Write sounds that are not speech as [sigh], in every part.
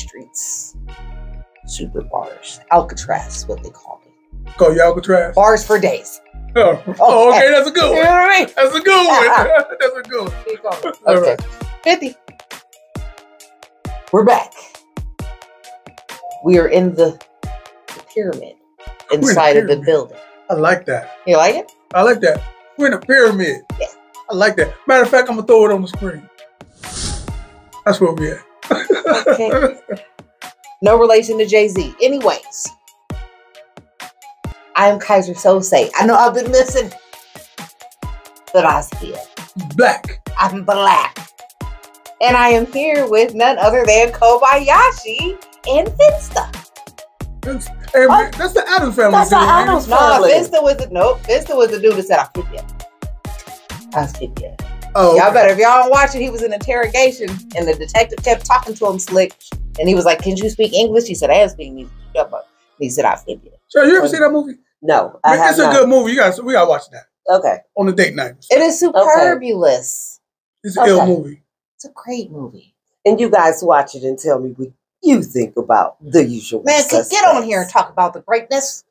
streets. Super bars. Alcatraz, what they call me. Call you Alcatraz. Bars for days. Oh, oh, [laughs] oh okay, that's a good one. You know what I mean? That's a good one. [laughs] [laughs] that's a good one. Keep going. All Okay. right. 50. We're back. We are in the, the pyramid inside of the building. I like that. You like it? I like that. We're in a pyramid. Yeah. I like that. Matter of fact, I'm gonna throw it on the screen. That's where we're at. Okay. No relation to Jay Z. Anyways, I am Keyser Söze. I know I've been missing, but I still. Black. I'm black. And I am here with none other than Kobayashi and Fenster. That's, hey, man, oh. that's the Addams family. That's the dude, it? Addams No. Fenster was the nope. Fenster was the dude that said I flip you. I flip you. Oh, Y'all okay. better if y'all don't watch it, he was in interrogation and the detective kept talking to him slick. And he was like, Can you speak English? He said, I am speaking English. He said, "I speak you. So you ever um, see that movie? No, I Man, have it's a not. good movie. You guys, we gotta watch that Okay. on the date night. It is superbulous. It's an ill Okay. movie. It's a great movie. And you guys watch it and tell me what you think about the usual. Man, get, get on here and talk about the greatness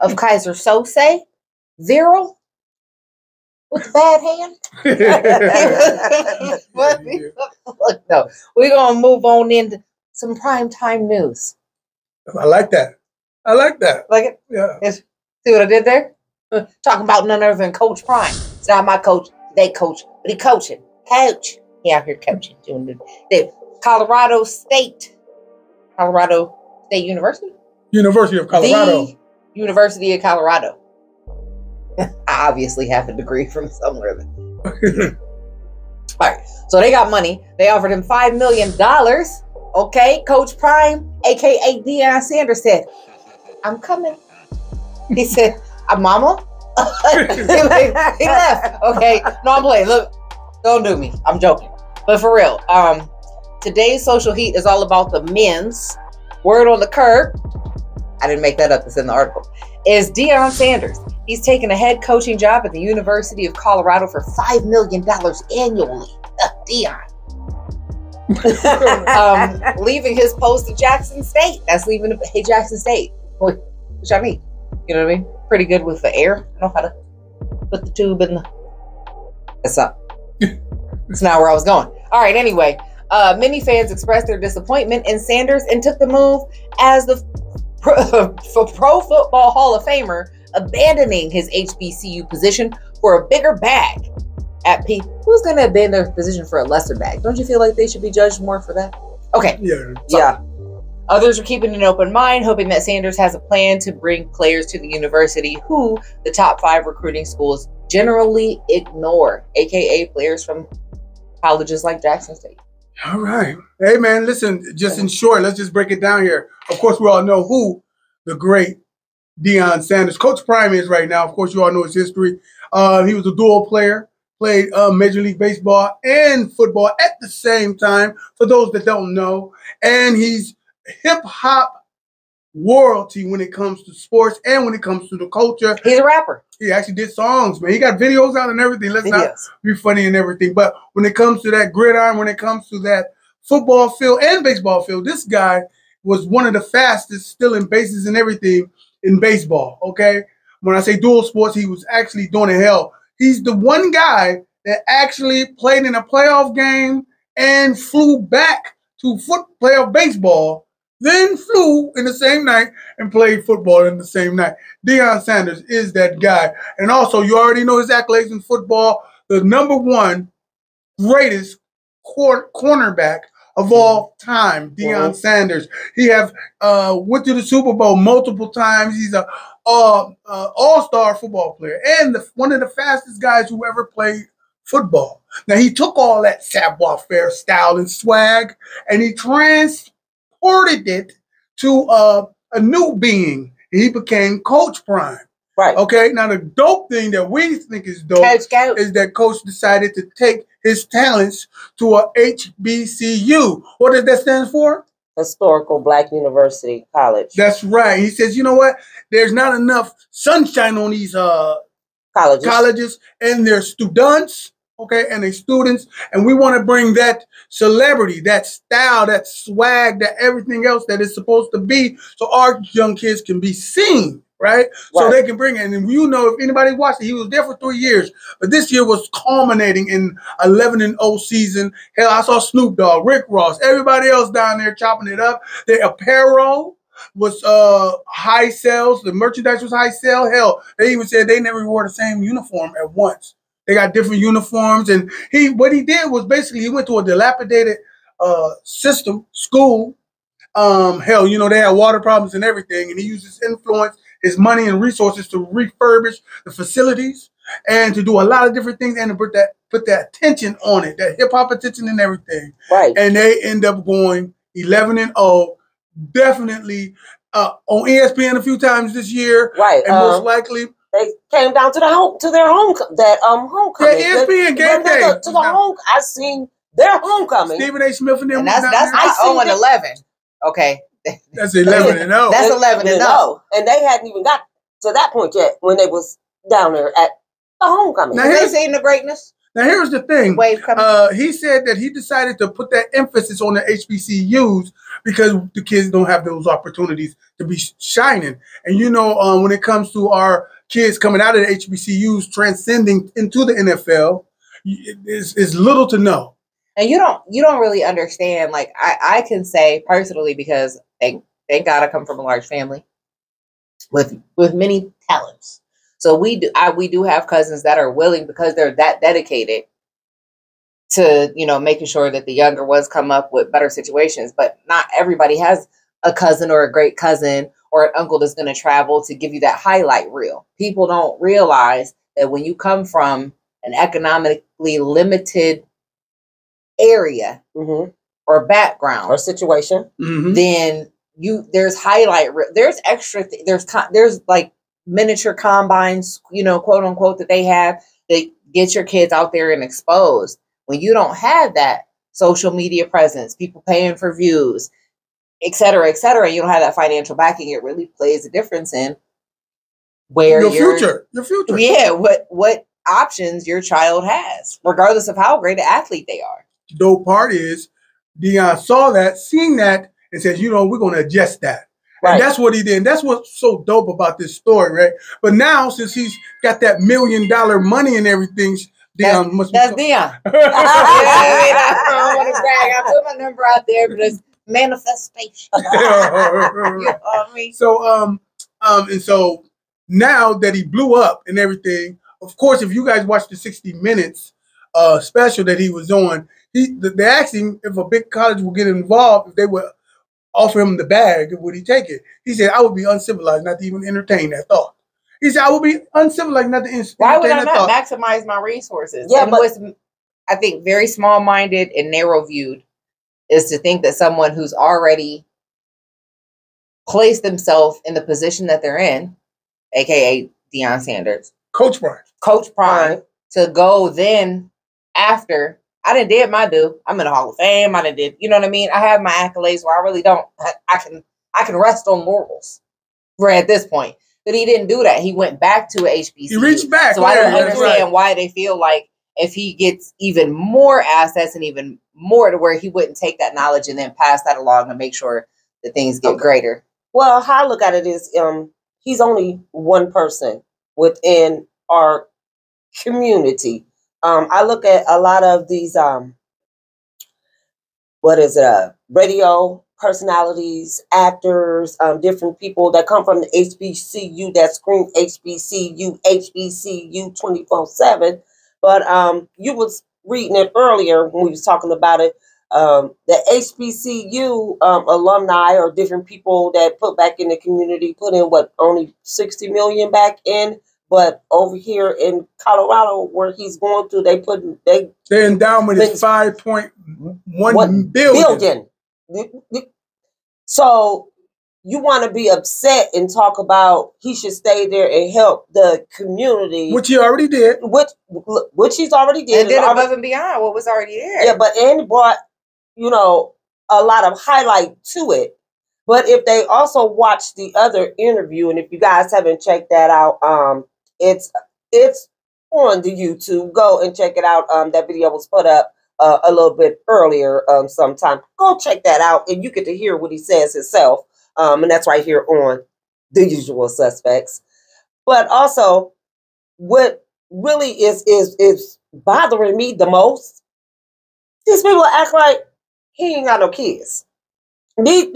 of Keyser Söze, Verbal, with the bad hand. [laughs] Look, [laughs] no, we're gonna move on into some prime time news. I like that. I like that. Like it? Yeah. It's, See what I did there? [laughs] Talking about none other than Coach Prime. It's not my coach, they coach, but he coaching. Coach. He out here coaching. Doing the, the Colorado State. Colorado State University? University of Colorado. The University of Colorado. Obviously have a degree from somewhere. [laughs] All right. So they got money. They offered him $5 million. Okay. Coach Prime, aka Deion Sanders, said, I'm coming. He said, I'm mama. [laughs] he, left. he left. Okay. No, I'm playing. Look, don't do me. I'm joking. But for real, um, today's social heat is all about the men's word on the curb. I didn't make that up. It's in the article. Is Deion Sanders. He's taking a head coaching job at the University of Colorado for $5 million annually. Deion. [laughs] Um, leaving his post at Jackson State. That's leaving hey, Jackson State. Which I mean, you know what I mean? Pretty good with the air. I know how to put the tube in the. That's up. That's not where I was going. All right, anyway. Uh, many fans expressed their disappointment in Sanders and took the move as the [laughs] pro, for Pro Football Hall of Famer abandoning his HBCU position for a bigger bag at P. Who's going to abandon their position for a lesser bag? Don't you feel like they should be judged more for that? Okay. yeah. Yeah. Others are keeping an open mind, hoping that Sanders has a plan to bring players to the university who the top five recruiting schools generally ignore, aka players from colleges like Jackson State. All right. Hey man, listen, just in short, let's just break it down here. Of course, we all know who the great Deion Sanders, Coach Prime is right now. Of course, you all know his history. Uh, he was a dual player, played uh, Major League Baseball and football at the same time, for those that don't know. And he's hip hop royalty when it comes to sports and when it comes to the culture. He's a rapper. He actually did songs, man. He got videos out and everything. Let's not be funny and everything. But when it comes to that gridiron, when it comes to that football field and baseball field, this guy was one of the fastest stealing bases and everything in baseball. Okay. When I say dual sports, he was actually doing it hell. He's the one guy that actually played in a playoff game and flew back to foot playoff baseball, then flew in the same night and played football in the same night. Deion Sanders is that guy. And also, you already know his accolades in football. The number one greatest cor- cornerback of all time, Deion. Sanders. He have uh, went to the Super Bowl multiple times. He's a uh, uh, all-star football player and the, one of the fastest guys who ever played football. Now he took all that savoir-faire style and swag, and he transported it to uh, a new being He became Coach Prime. Right. Okay. Now the dope thing that we think is dope is that Coach decided to take his talents to a HBCU. What does that stand for? Historical Black University College. That's right. He says, you know what? There's not enough sunshine on these uh Colleges. colleges and their students, okay, and the students, and we want to bring that celebrity, that style, that swag, that everything else that is supposed to be, so our young kids can be seen, right? So they can bring it. And you know, if anybody watched it, he was there for three years, but this year was culminating in 11 and 0 season. Hell, I saw Snoop Dogg, Rick Ross, everybody else down there chopping it up. The apparel was uh high sales. The merchandise was high sale. Hell, they even said they never wore the same uniform at once. They got different uniforms, and he what he did was basically he went to a dilapidated uh system school. Um, hell, you know they had water problems and everything, and he used his influence, his money, and resources to refurbish the facilities and to do a lot of different things and to put that put that attention on it, that hip hop attention and everything Right. and they end up going 11 and 0 definitely uh, on espn a few times this year Right. and most Um, likely they came down to the home to their home that um homecoming. Yeah, ESPN The- game the- day. the- to the home. I seen their homecoming. stephen a smith and them And that's that's. I not 0 and 11. Okay. [laughs] that's 11 and oh. 0 That's 11 and 0. and they hadn't even got to that point yet when they was down there at the homecoming. Now, Have they here's- seen the greatness? Now here's the thing uh, he said that he decided to put that emphasis on the HBCUs because the kids don't have those opportunities to be shining. And you know, um, when it comes to our kids coming out of the HBCUs transcending into the NFL, is is little to no. and you don't you don't really understand like i i can say personally because thank thank god i come from a large family with with many talents so we do i we do have cousins that are willing because they're that dedicated to you know making sure that the younger ones come up with better situations but not everybody has a cousin or a great cousin or an uncle that's going to travel to give you that highlight reel people don't realize that when you come from an economically limited area hmm or background, Or situation. Mhm. then you there's highlight re- there's extra th- there's co- there's like miniature combines, you know, quote unquote that they have that get your kids out there and exposed. When you don't have that social media presence, people paying for views, et cetera, et cetera, you don't have that financial backing, it really plays a difference in where Your future, your future. Yeah, what what options your child has, regardless of how great an athlete they are. dope part is Deion saw that, seen that, and says, you know, we're going to adjust that. Right. And that's what he did. And that's what's so dope about this story, right? But now, since he's got that million dollar money and everything, Deion must That's be. Deion. [laughs] [laughs] yeah, I I don't want to brag. I put my number out there, but it's manifestation. [laughs] you know I mean? so, um, um, and so now that he blew up and everything, of course, if you guys watch the 60 Minutes uh special that he was on, he they asked him if a big college would get involved, if they would offer him the bag, would he take it? He said, I would be uncivilized not to even entertain that thought. He said, I would be uncivilized not to en- Why would I not thought. maximize my resources? Yeah, and but- what's I think very small minded and narrow viewed is to think that someone who's already placed themselves in the position that they're in, aka Deion Sanders, Coach Prime, Coach Prime, Right. to go then after I done did my due. I'm in the Hall of Fame. I done did, you know what I mean? I have my accolades where I really don't I, I can I can rest on laurels. Right at this point. But he didn't do that. He went back to HBC. He reached back. So I don't understand right. why they feel like if he gets even more assets and even more to where he wouldn't take that knowledge and then pass that along and make sure that things get Okay. greater. Well, how I look at it is, um, he's only one person within our community. Um, I look at a lot of these, um, what is it, uh, radio personalities, actors, um, different people that come from the HBCU that scream HBCU, HBCU 24 7. But um, you was reading it earlier when we was talking about it. Um, the HBCU um, alumni or different people that put back in the community put in what only 60 million back in. But over here in Colorado, where he's going to, they put they Their endowment is But- five point one One billion. billion. So you want to be upset and talk about he should stay there and help the community, Which he already did. which which he's already did. and did and already- above and beyond what was already there. yeah, but and brought you know a lot of highlight to it. But if they also watch the other interview, and if you guys haven't checked that out, um, it's it's on the YouTube. Go and check it out. Um, that video was put up uh, a little bit earlier, um, sometime. Go check that out, and you get to hear what he says himself. Um, and that's right here on the usual suspects. But also, what really is is is bothering me the most these people act like he ain't got no kids. These,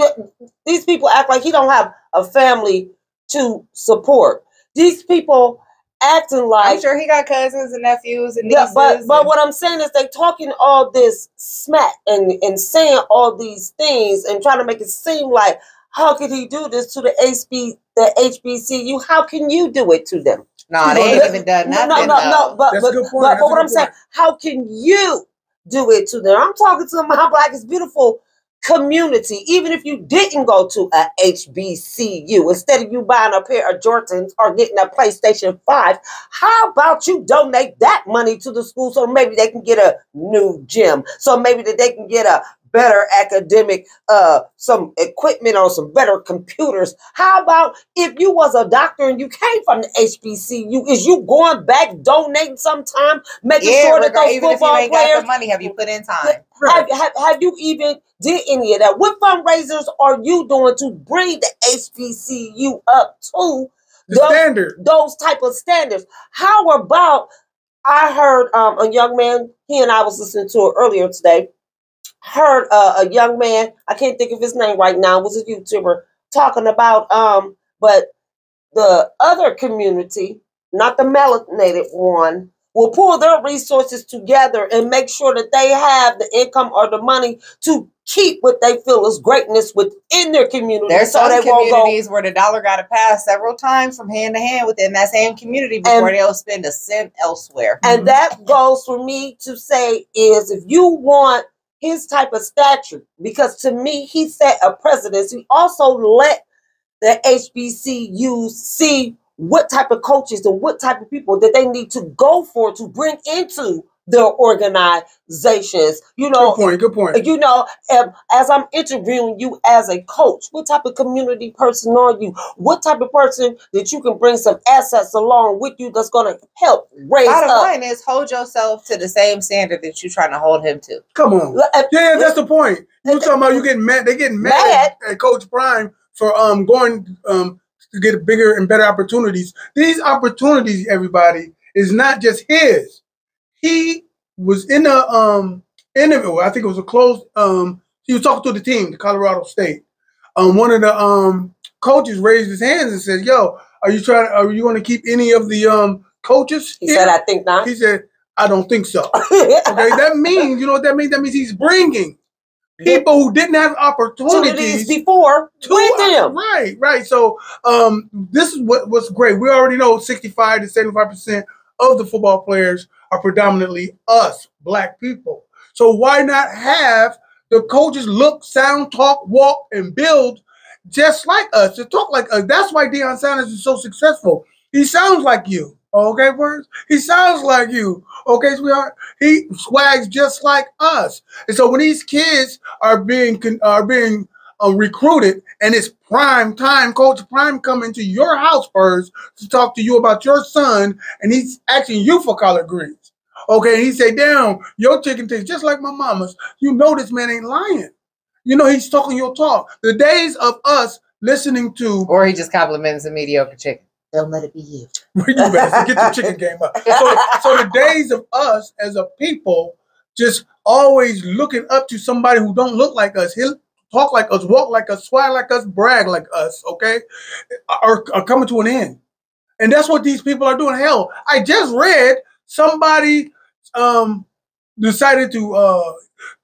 these people act like he don't have a family to support. These people acting like. I'm like sure he got cousins and nephews and yeah, nieces. but but and- what I'm saying is they talking all this smack and and saying all these things and trying to make it seem like how could he do this to the HB the HBCU? How can you do it to them? nah, they ain't even done No, nothing. no, no, no. though. But That's a but, good point. but, but what I'm saying, how can you do it to them? I'm talking to them, my black is beautiful community. Even if you didn't go to a HBCU, instead of you buying a pair of Jordans or getting a PlayStation 5, how about you donate that money to the school so maybe they can get a new gym, so maybe that they can get a better academic uh some equipment or some better computers how about if you was a doctor and you came from the hbcu is you going back donating some time, making yeah, sure that those even you football got players the money, have you put in time? have, have, have you even did any of that? What fundraisers are you doing to bring the HBCU up to The those, standard. those type of standards? How about I heard um, a young man, he and I was listening to it earlier today, heard uh, a young man, I can't think of his name right now, was a YouTuber, talking about, um, but the other community, not the melanated one, will pull their resources together and make sure that they have the income or the money to keep what they feel is greatness within their community. There's so some they won't go. communities where the dollar got to pass several times from hand to hand within that same community before And- they'll spend a cent elsewhere. And that goes for me to say is if you want his type of stature, because to me he set a precedence. He also let the HBCUs see what type of coaches and what type of people that they need to go for to bring into their organizations. You know, Good point. Good point. you know, as I'm interviewing you as a coach, what type of community person are you? What type of person that you can bring some assets along with you that's going to help raise Bottom up? line is hold yourself to the same standard that you're trying to hold him to. Come on. Uh, Yeah, that's the point. You talking about you getting mad? They getting mad, Mad? At, at Coach Prime for um going um to get bigger and better opportunities. These opportunities, everybody, is not just his. He was in a um interview. I think it was a closed um. He was talking to the team, the Colorado State. Um, one of the um coaches raised his hands and said, "Yo, are you trying? Are you going to keep any of the um coaches?" He here?" said, I think not. He said, "I don't think so." [laughs] Okay, that means you know what that means. That means he's bringing people who didn't have Opportunities before to with them. Right, right. So um, this is what what's great. We already know sixty-five to seventy-five percent of the football players are predominantly us, black people. So why not have the coaches look, sound, talk, walk, and build just like us to talk like us? That's why Deion Sanders is so successful. He sounds like you. Okay, words. He sounds like you. Okay, sweetheart. He swags just like us. And so when these kids are being are being uh, recruited, and it's prime time, Coach Prime coming to your house first to talk to you about your son, and he's asking you for collard greens. Okay, and he say, "Damn, your chicken tastes just like my mama's." You know this man ain't lying. You know he's talking your talk. The days of us listening to Or he just compliments a mediocre chicken. Don't let it be you. [laughs] you better get your chicken game up. So, so the days of us as a people just always looking up to somebody who don't look like us, he'll talk like us, walk like us, swag like us, brag like us, okay, are, are coming to an end. And that's what these people are doing. Hell, I just read somebody um decided to uh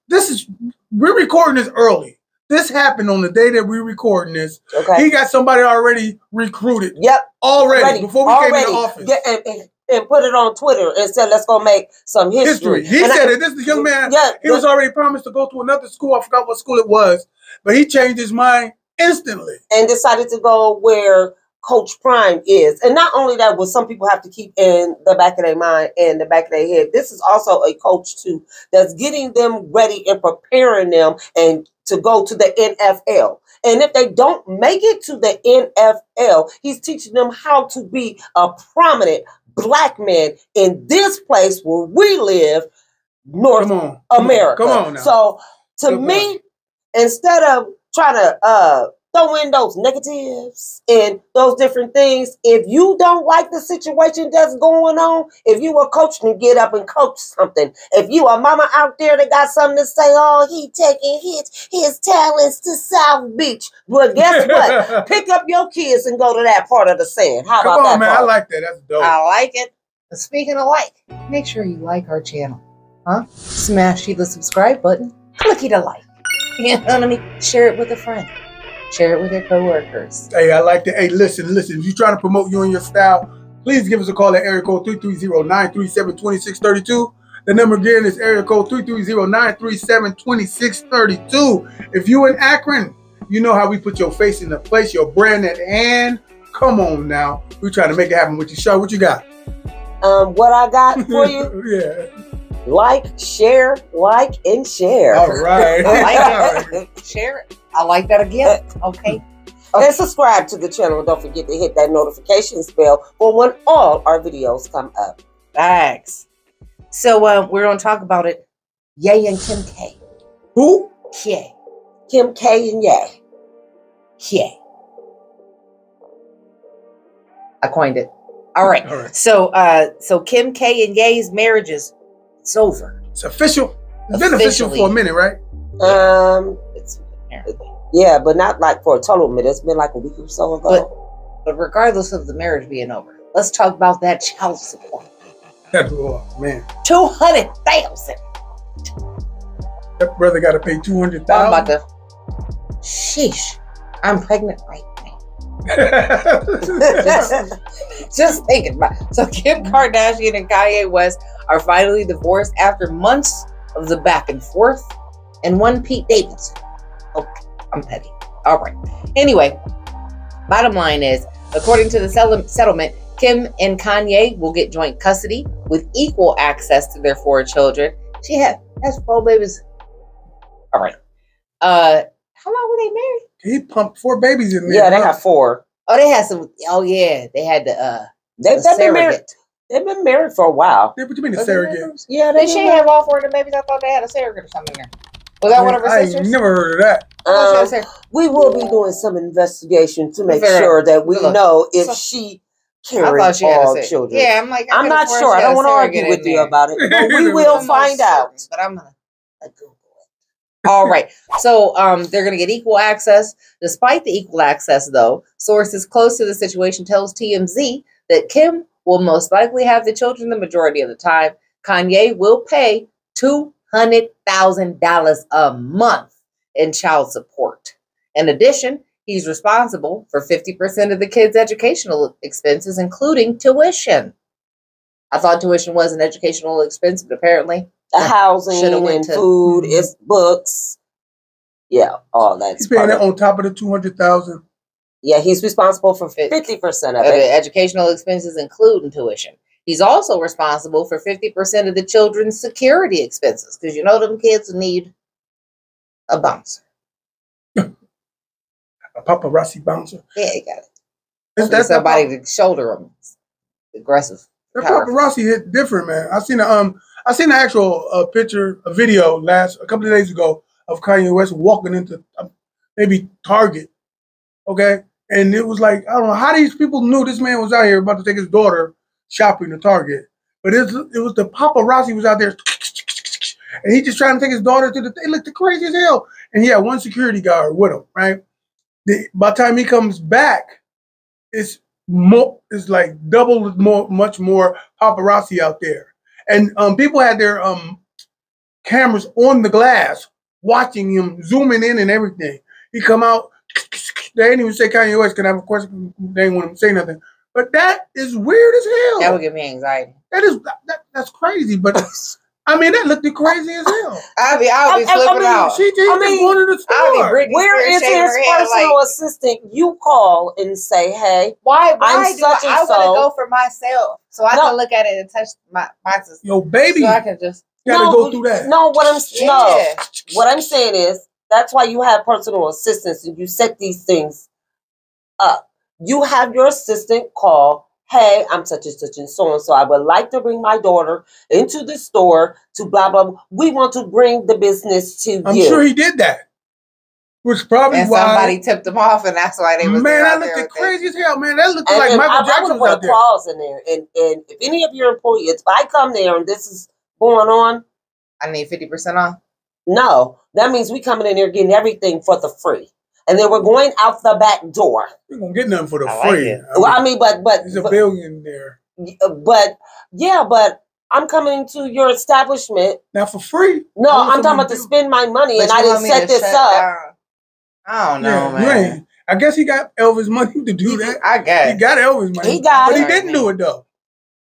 this is we're recording this early. This happened on the day that we're recording this. Okay. He got somebody already recruited yep. already, Ready. before we already. came into office. Yeah, and, and, and put it on Twitter and said, let's go make some history. history. He And I- said it. This is the young man. Yeah, He was already promised to go to another school. I forgot what school it was, but he changed his mind instantly. and decided to go where Coach Prime is. And not only that, what some people have to keep in the back of their mind and the back of their head, this is also a coach too that's getting them ready and preparing them and to go to the NFL. And if they don't make it to the NFL, he's teaching them how to be a prominent black man in this place where we live, North Come on. America. Come on now. So to me, instead of trying to uh throw in those negatives and those different things, if you don't like the situation that's going on, if you a coach, then get up and coach something. If you a mama out there that got something to say, oh, he taking his his talents to South Beach. Well, guess [laughs] what? Pick up your kids and go to that part of the sand. How Come about that? on, man. I like that. That's dope. I like it. Speaking of like, make sure you like our channel. Huh? Smash the subscribe button. Clicky the like. You know what I mean? Share it with a friend. Share it with your coworkers. Hey, I like that. Hey, listen, listen. If you're trying to promote you and your style, please give us a call at area code 330-937-2632. The number again is area code 330-937-2632. If you in Akron, you know how we put your face in the place, your brand at hand. Come on now. We're trying to make it happen with you. Show what you got. Um, what I got for [laughs] you, yeah. like, share, like, and share. All right. [laughs] Like it. Share it. I like that again. Okay. [laughs] And subscribe to the channel. Don't forget to hit that notification bell for when all our videos come up. Thanks. So uh, we're going to talk about it. Ye and Kim K. Who? Ye. Kim K and Yay. Ye. I coined it. All right. All right. So uh so Kim K and Ye's marriage is it's over. It's official. It's been official for a minute, right? Um, It's apparently. yeah, but not like for a total minute. It's been like a week or so ago. But regardless of the marriage being over, let's talk about that child support. That, oh, man. Two hundred thousand. That brother got to pay 200000 I'm about to. Sheesh. I'm pregnant right now. [laughs] [laughs] Just thinking about. It. So Kim Kardashian and Kanye West are finally divorced after months of the back and forth, and one Pete Davidson. Okay, I'm petty. All right. Anyway, bottom line is, according to the settlement, Kim and Kanye will get joint custody with equal access to their four children. She had that's four babies. All right. Uh, how long were they married? he pumped four babies in there. yeah, they huh? have four. Oh, they had some. Oh yeah, they had the uh They, the they've been married. They've been married for a while. Yeah, what you mean a surrogate? Yeah, They they've she have all four of the babies. I thought they had a surrogate or something there. Was that one of her I sisters? ain't never heard of that. I thought she had a Um, we will be doing some investigation to make Fair. sure that we Look, know if so- she I carried thought she all sur- children. Yeah, I'm like, I I'm not sure. I don't want to argue with you there. about it, but we [laughs] will find out. certain, But I'm gonna Google it. All right. So um, they're going to get equal access. Despite the equal access, though, sources close to the situation tells TMZ that Kim will most likely have the children the majority of the time. Kanye will pay two hundred thousand dollars a month in child support. In addition, he's responsible for fifty percent of the kids' educational expenses, including tuition. I thought tuition was an educational expense, but apparently The housing Shoulda went and to- food, it's books. Yeah, all that's He's paying part that of on top of the 200000 Yeah, he's responsible for fifty percent Uh, of the it. educational expenses including tuition. He's also responsible for 50% of the children's security expenses because you know them kids need a bouncer. A paparazzi bouncer. Yeah, you got it. That's, somebody to shoulder them. Aggressive. powerful. paparazzi hit different, man. I seen a, um, I seen an actual uh, picture, a video last a couple of days ago of Kanye West walking into um, maybe Target, okay, and it was like I don't know how these people knew this man was out here about to take his daughter shopping to Target, but it was, it was the paparazzi was out there, and he just trying to take his daughter to the. It looked crazy as hell, and he had one security guard with him, right? The, by the time he comes back, it's more, it's like double more, much more paparazzi out there, and um, people had their um cameras on the glass watching him, zooming in and everything. He come out, they didn't even say Kanye West can I have a question. They didn't want to say nothing, but that is weird as hell. That would give me anxiety. That is that, that's crazy. But [laughs] I mean, that looked crazy as hell. I'll be, I'll be I- I- I flipping mean, out. She just I mean, going to the I'll be store. Britney Where Spears is shaking his her head personal like, assistant? You call and say, "Hey, why? Why I'm do such and I want to go for myself so I No. can look at it and touch my my sister. Yo, baby, So I can just gotta no, go through that. No, what I'm no, what I'm saying is that's why you have personal assistants and you set these things up. You have your assistant call, hey, I'm such and such and so and so. I would like to bring my daughter into the store to blah blah. blah. We want to bring the business to you. I'm you. sure he did that. Which probably And why. somebody tipped them off, and that's why they was man, that there looked with crazy as hell, man. That looked and, like and Michael I, I Jackson would was put a out there. clause in there. And and if any of your employees, if I come there and this is going on, I need fifty percent off. no, that means we coming in there getting everything for the free. And they we're going out the back door. You gonna get nothing for the I free. it. I Well, I mean, mean, but but he's a but, billionaire. Uh, but yeah, but I'm coming to your establishment. Now for free. No, I'm talking about to spend my money, But and I didn't set this shut up. down? I don't know, Yeah, you man. I guess he got Elvis money to do that. I guess He got Elvis money. He got but he didn't do it though.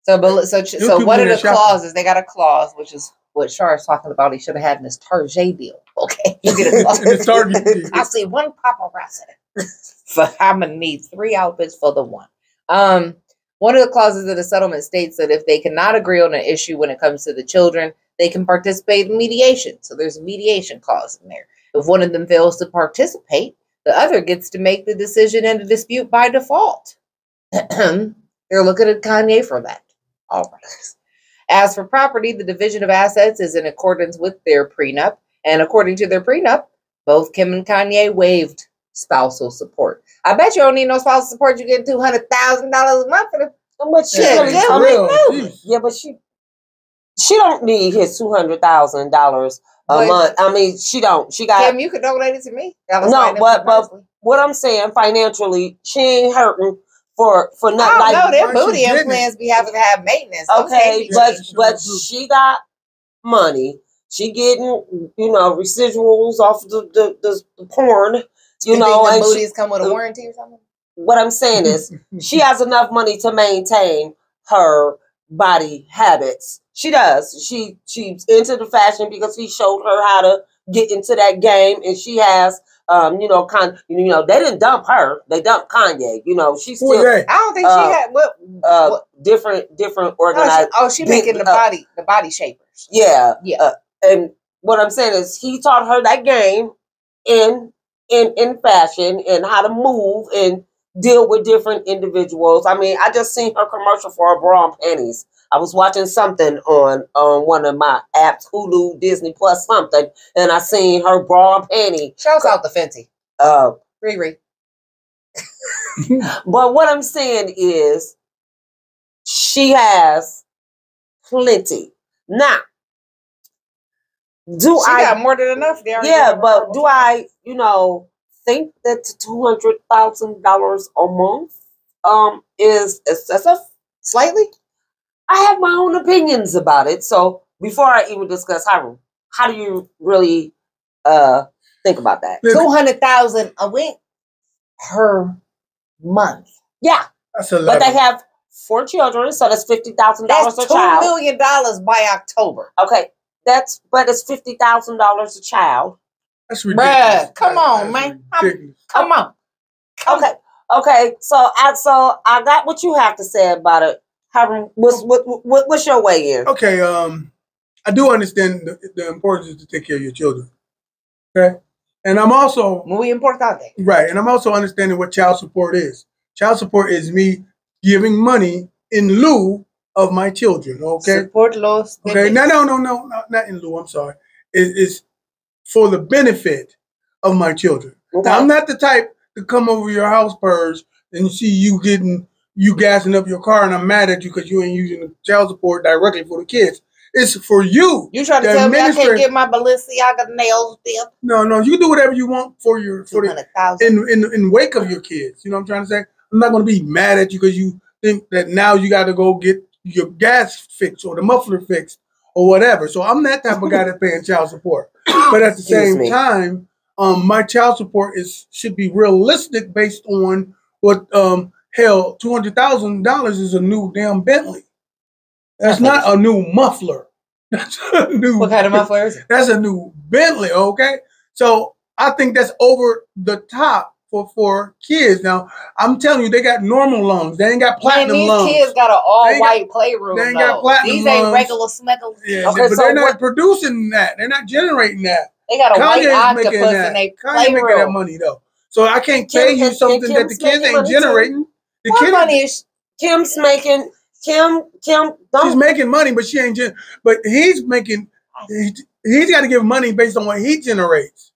So, but so You'll so keep what are the shopping. clauses? They got a clause, which is what Char's talking about. He should have had in his Target deal. [laughs] Okay, you get a Target. [laughs] I see one paparazzi. so I'm gonna need three outfits for the one. Um, one of the clauses of the settlement states that if they cannot agree on an issue when it comes to the children, they can participate in mediation. So there's a mediation clause in there. If one of them fails to participate, the other gets to make the decision in the dispute by default. [clears throat] They're looking at Kanye for that. All right. As for property, the division of assets is in accordance with their prenup. And according to their prenup, both Kim and Kanye waived spousal support. I bet you don't need no spousal support. You get two hundred thousand dollars a month for the But she Yeah, really, yeah, I for mean, real. no. Jeez. yeah, but she she don't need his two hundred thousand dollars a But- month. I mean, she don't. She got Kim. You could donate it to me. No, but- but- what I'm saying financially. She ain't hurting for for I nothing. don't know. Like, Their why booty she didn't. implants be having to have maintenance. Don't okay, but but she got money. She getting you know residuals off the the, the, the porn. You You know, think the and she, come with a warranty or something? what I'm saying is [laughs] she has enough money to maintain her body habits. She does. She she's into the fashion because he showed her how to get into that game, and she has, um, you know, con, you know, they didn't dump her. They dumped Kanye. You know, she's still that? I don't think uh, she had what. uh, what different, different oh, she, organized. oh, she making the uh, body the body shapers. Yeah, Yeah. Uh, and what I'm saying is, he taught her that game in in in fashion and how to move and deal with different individuals. I mean, I just seen her commercial for her bra and panties. I was watching something on on one of my apps, Hulu, Disney Plus, something, and I seen her bra and panty. Shouts out the Fenty. Uh, Riri. [laughs] but what I'm saying is, she has plenty. Now, do She I got more than enough. Already Yeah, but do. I, you know, think that two hundred thousand dollars a month um is excessive? slightly? I have my own opinions about it. So before I even discuss Hiram, how do you really uh think about that? Two hundred thousand a week per month. Yeah, That's a lot. but they have four children, so that's fifty thousand dollars a two child. million dollars by October. Okay, that's but it's fifty thousand dollars a child. That's ridiculous. come That- on, man. Come on. Come Okay, okay. So I so I got what you have to say about it. Hiram, what's what, what what's your way in? Okay, um, I do understand the, the importance to take care of your children. Okay, and I'm also Muy importante. right, and I'm also understanding what child support is. Child support is me giving money in lieu of my children. Okay, Support los. okay, bebés. no, no, no, no, not, not in lieu. I'm sorry. It, it's for the benefit of my children. Okay. Now, I'm not the type to come over your house, purrs, and see you getting you gassing up your car, and I'm mad at you because you ain't using the child support directly for the kids. It's for you. You trying to tell me I can't get my Balenciaga nails done? No, no, you can do whatever you want for your for the in in in wake of your kids. You know what I'm trying to say? I'm not going to be mad at you because you think that now you got to go get your gas fixed or the muffler fixed or whatever. So I'm that type of guy that's paying child support. But at the same me. time, um, my child support is should be realistic based on what um hell two hundred thousand dollars is a new damn Bentley. That's not a new muffler. [laughs] That's a new. What kind of muffler is it? That's a new Bentley. Okay, so I think that's over the top for for kids. Now I'm telling you, they got normal lungs. They ain't got Man, platinum these lungs. kids got an all They white playroom. they ain't got platinum These ain't lungs. regular smeckles. yeah, Okay, but so they're not what- producing that. They're not generating that. They got a white octopus in their Kanye's making that money though. So I can't pay you something that the kids ain't generating. too. Generating. The What kid, money is Kim's making Kim Kim she's don't making money, but she ain't. Gen- but he's making. He, he's got to give money based on what he generates.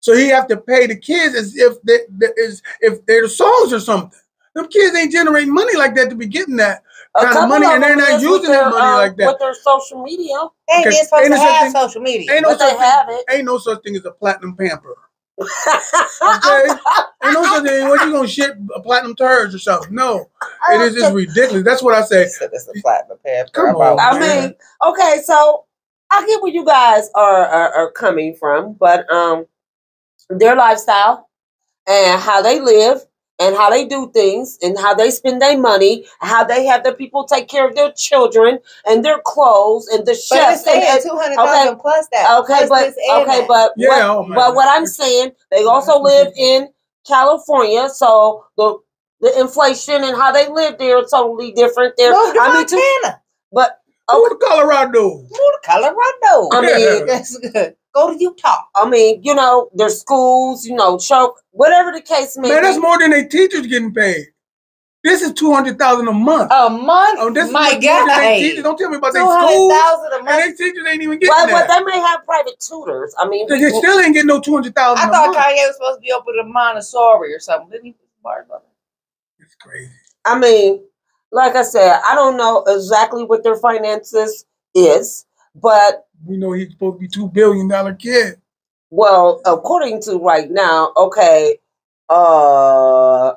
So he have to pay the kids as if they, that is if they're the songs or something. Them kids ain't generating money like that to be getting that kind of couple money, and they're not using their money um, like that. with their social media. they ain't Okay, supposed ain't to no such have thing- social media? Ain't no But they such thing. have it. Ain't no such thing as a platinum pamper. Okay, ain't no such thing. What you gonna ship a platinum turds or something? No, it is just ridiculous. That's what I say. Said it's a platinum pamper. Come on, I man. mean, okay, so I get where you guys are, are are coming from, but um, their lifestyle and how they live and how they do things and how they spend their money, how they have their people take care of their children and their clothes and the But it's chefs. And, saying and- two hundred thousand plus that. okay, plus but okay, that. but Yeah, what, oh but what I'm saying, they also live in California, so the the inflation and how they live there is totally different. There, Move to I mean, to, Montana. but Go to Colorado. Move to Colorado. I mean, [laughs] that's good. Go to Utah. I mean, you know, their schools, you know, show whatever the case may Man, that's be. more than they teachers getting paid. This is two hundred thousand a month. A month. oh, this my is what more than they God. teachers. Don't tell me about their Two hundred schools. thousand a And month. they teachers ain't even getting Well, well, they may have private tutors. I mean, They they still ain't getting no two hundred thousand. I thought month. Kanye was supposed to be open a Montessori or something. Didn't he? It's crazy. I mean, like I said, I don't know exactly what their finances is, but We know he's supposed to be two billion dollar kid. well, according to right now, okay, uh,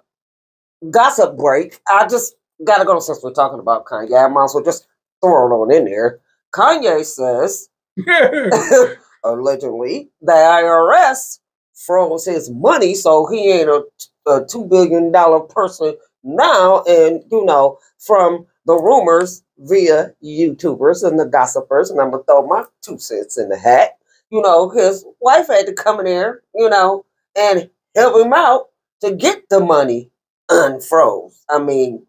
gossip break. I just gotta go since we're talking about Kanye. I might as well just throw it on in there. Kanye says [laughs] allegedly the IRS froze his money, so he ain't a, a two billion dollar person now. And you know, from the rumors via YouTubers and the gossipers, and I'm gonna throw my two cents in the hat. You know, his wife had to come in there, you know, and help him out to get the money unfroze. I mean,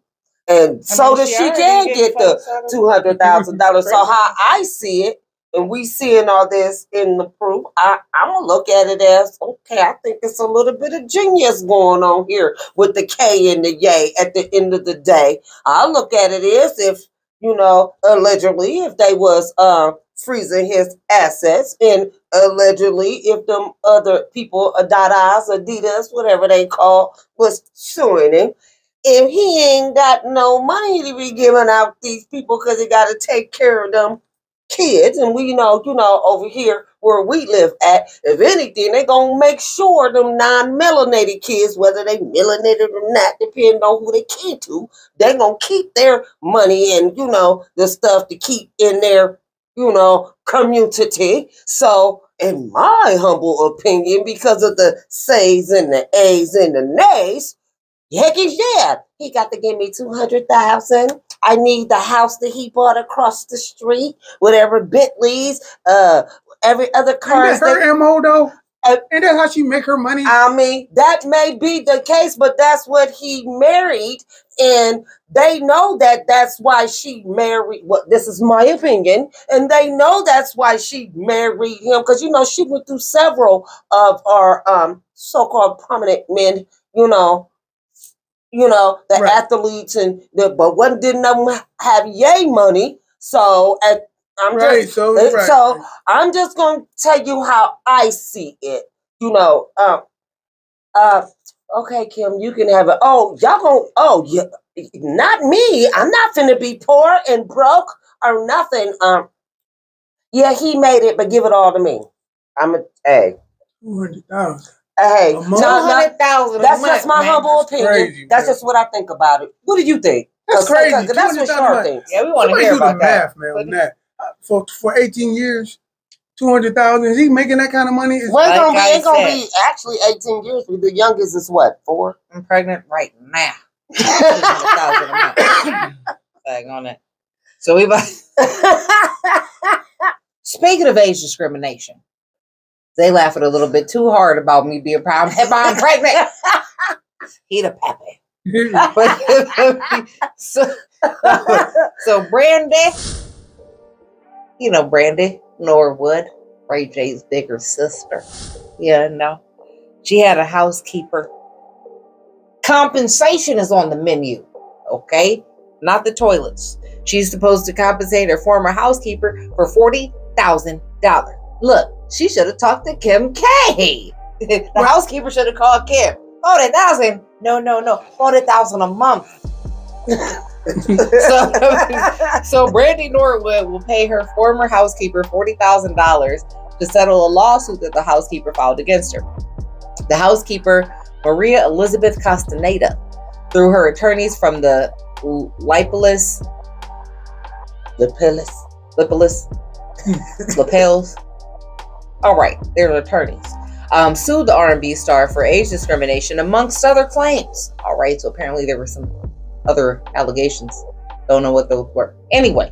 and so that she can get the two hundred thousand dollars. So [laughs] how I see it, and we seeing all this in the proof, I, I'm gonna look at it as okay. I think it's a little bit of genius going on here with the K and the yay. At the end of the day, I look at it as if you know, allegedly, if they was uh freezing his assets, and allegedly, if them other people, Adidas, Adidas, whatever they call, was suing him if he ain't got no money to be giving out these people because he got to take care of them kids, and we know, you know, over here where we live at, if anything, they gonna make sure them non-melanated kids, whether they melanated or not, depending on who they kid to, they gonna keep their money and you know the stuff to keep in their, you know, community. So. In my humble opinion, because of the says and the A's and the nays, Heck is yeah. He got to give me two hundred thousand. I need the house that he bought across the street, whatever Bentleys, uh, every other Ain't car. that her mo though? Uh, Ain't that how she make her money? I mean, that may be the case, but that's what he married, and they know that that's why she married. Well, this is my opinion, and they know that's why she married him because you know she went through several of our um so-called prominent men. You know, you know the Right. athletes and the but one didn't know have yay money. So at I'm right. just So uh, right. so I'm just gonna tell you how I see it. You know, um, uh, okay, Kim, you can have it. Oh, y'all gonna? Oh, yeah, not me. I'm not finna be poor and broke or nothing. Um, yeah, he made it, but give it all to me. I'm a hey, two hundred thousand. Hey. A no, month? Two no, hundred thousand. that's just my humble That's opinion. crazy, that's just what I think about it. What do you think? That's 'Cause- 'cause crazy. That's what $200,000 thinks. Yeah, we want to Somebody hear do the about that. math, man, on that. Uh, For for eighteen years, two hundred thousand. Is he making that kind of money? Is- Well, it's gonna be, it's gonna be actually 18 years. The youngest is what four. I'm pregnant right now. [laughs] Two hundred thousand a month. [laughs] Tag on it. So we about [laughs] Speaking of age discrimination, they laugh it a little bit too hard about me being proud. [laughs] I'm pregnant. [laughs] He the peppy. But [laughs] so, so Brandy, you know Brandy Norwood, Ray J's bigger sister. Yeah, no. She had a housekeeper. Compensation is on the menu, okay? Not the toilets. She's supposed to compensate her former housekeeper for forty thousand dollars. Look, she should have talked to Kim K. [laughs] the housekeeper should have called Kim. Forty thousand? No, no, no. Forty thousand a month. [laughs] so, so Brandy Norwood will pay her former housekeeper forty thousand dollars to settle a lawsuit that the housekeeper filed against her. The housekeeper, Maria Elizabeth Castaneda, through her attorneys from the Lipolis, Lapillus. Lipolis, [laughs] lapels. All right, they're attorneys. Um, sued the R&B star for age discrimination amongst other claims. All right, so apparently there were some other allegations. Don't know what those were. Anyway,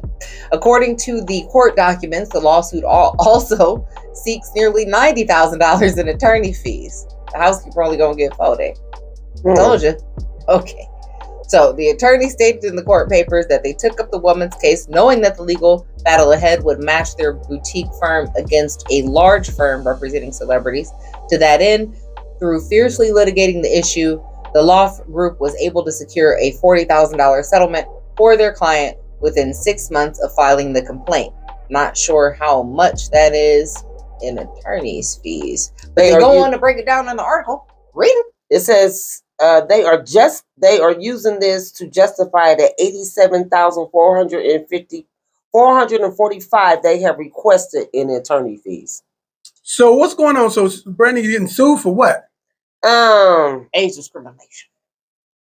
according to the court documents, the lawsuit [laughs] also seeks nearly ninety thousand dollars in attorney fees. The housekeeper only gonna get forty. Hmm. Told you. Okay. So the attorney stated in the court papers that they took up the woman's case knowing that the legal battle ahead would match their boutique firm against a large firm representing celebrities. To that end, through fiercely litigating the issue, the law group was able to secure a $40,000 settlement for their client within six months of filing the complaint. Not sure how much that is in attorney's fees. But They go u- on to break it down in the article. Read it. It says uh, they are just they are using this to justify the eighty-seven thousand four hundred and fifty. 445 they have requested in attorney fees. So what's going on? So Brandy getting sued for what? Um, Age discrimination.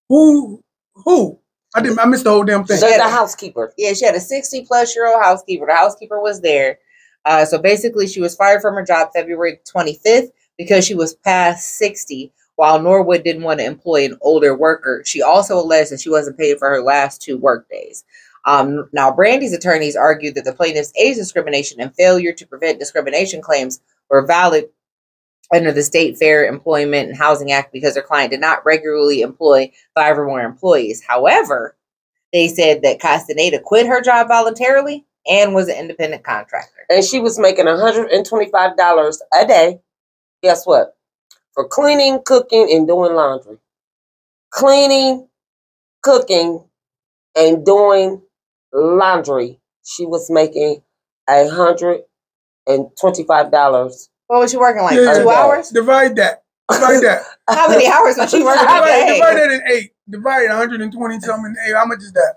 Who? Who? I didn't. I missed the whole damn thing. She had a housekeeper. Yeah, she had a 60 plus year old housekeeper. The housekeeper was there. Uh, so basically, she was fired from her job February 25th because she was past 60, while Norwood didn't want to employ an older worker. She also alleged that she wasn't paid for her last two work days. Um, now, Brandy's attorneys argued that the plaintiff's age discrimination and failure to prevent discrimination claims were valid under the State Fair Employment and Housing Act because their client did not regularly employ five or more employees. However, they said that Castaneda quit her job voluntarily and was an independent contractor. And she was making $125 a day. Guess what? For cleaning, cooking, and doing laundry. Cleaning, cooking, and doing laundry. She was making a hundred and twenty-five dollars. What was she working like? Yeah. Two hours? Divide that. Divide that. [laughs] How many hours was she working divide, day? divide that in eight. Divide 120 something in eight. How much is that?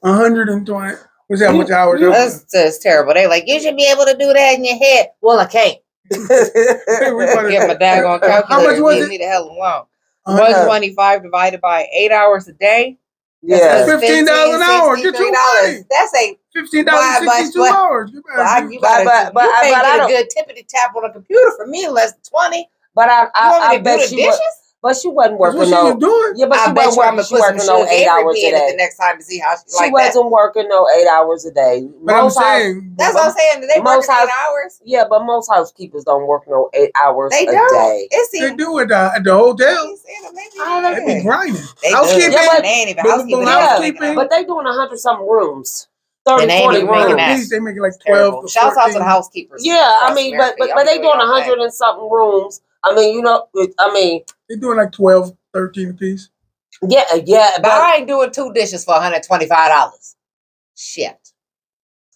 120. What's that much hours? That's just terrible. They like, you should be able to do that in your head. Well, I can't. [laughs] Get my daggone calculator. How much was Leave it? me the hell alone. Uh, 125 divided by eight hours a day. yeah. That's $15 an hour. Get your $63. money. That's a Fifteen dollars sixty-two but- hours. You better you gotta, but- but you I- can't but get a don't- good tippity tap on a computer for me in less than 20. But I, You want I, me I to bet do the dishes? was, but she wasn't That's what working she no. was doing. Yeah, but I she bet wasn't working. She put some working no eight hours a day. the next time to see how she, She like wasn't working no eight hours a day. But I'm house- saying, That's what I'm saying. They work Most eight house- hours. yeah, but most housekeepers don't work no eight hours They a don't. day. It's they do it uh, at the hotel. I They be grinding. They Housekeeping. do. Yeah, but- they ain't even but- housekeeping. but they ain't housekeeping- But they doing a hundred something rooms, And 30, they ain't 40 even making rooms. that. They make it like 12 to Shouts out to the housekeepers. Yeah, I mean, but but, but they do doing a hundred and something rooms. I mean, you know, it- I mean, They're doing like 12, 13 a piece. yeah, yeah, But but I ain't doing two dishes for $125. Shit.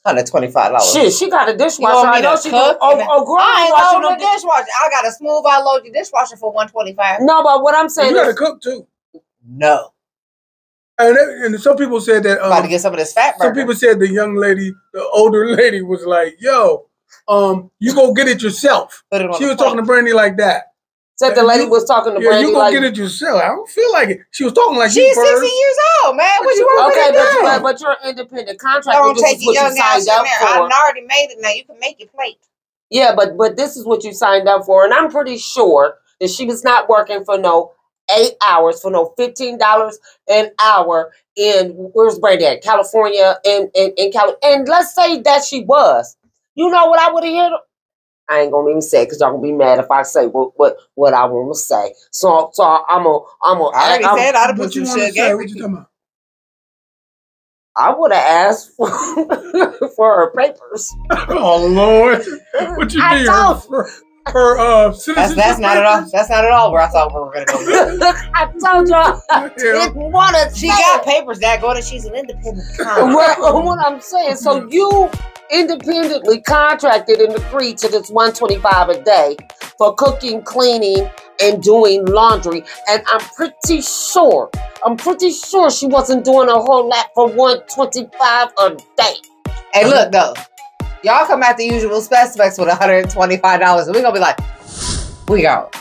$125. shit, she got a You dishwasher. want I know to she do. cook? Oh, and- oh, girl, I ain't washing loading the them. dishwasher. I got a smooth I load your dishwasher for 125 No, but what I'm saying, You saying got to cook too. No. And, they- and some people said that. About to Um, get some of this fat some people said the young lady, the older [laughs] lady, was like, "Yo, um, you go get it yourself." Put it on She the was talking to plate. Brandy like that. said the lady was talking to Yeah, Brandy you go like, get it yourself. I don't feel like it. She was talking like She's you 60 years old, man. What But you you- want okay, to but, do? but but you're an independent contractor. Don't This take is your what young ass in signed up there. I for. already made it. Now you can make your plate. Yeah, but but this is what you signed up for, and I'm pretty sure that she was not working for no eight hours for no fifteen dollars an hour in where's Brandy at California and in, in Cali. And let's say that she was. You know what I would have heard? I ain't gonna even say because y'all gonna be mad if I say what what what I want to say. So so I'm a I'm a I already I'm- said I'd have What put you some want to sugar. say? in What you Ricky. talking about? I would have asked for, [laughs] for her papers. [laughs] Oh Lord, [laughs] what you I mean? don't. Her, her uh, That's citizenship that's not at all. That's not at all where I thought we were gonna go. [laughs] I told y'all I Yeah. didn't want to. She got papers that go to. She's an independent. [laughs] contractor. what, what I'm saying. So you independently contracted and agreed to this 125 a day for cooking, cleaning, and doing laundry. And I'm pretty sure, I'm pretty sure she wasn't doing a whole lot for 125 a day. Hey, look though, y'all come at the usual suspects with $125, and we're gonna be like, we out.